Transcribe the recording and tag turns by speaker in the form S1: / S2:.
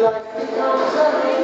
S1: Life